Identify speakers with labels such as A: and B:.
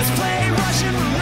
A: Let's play Russian roulette.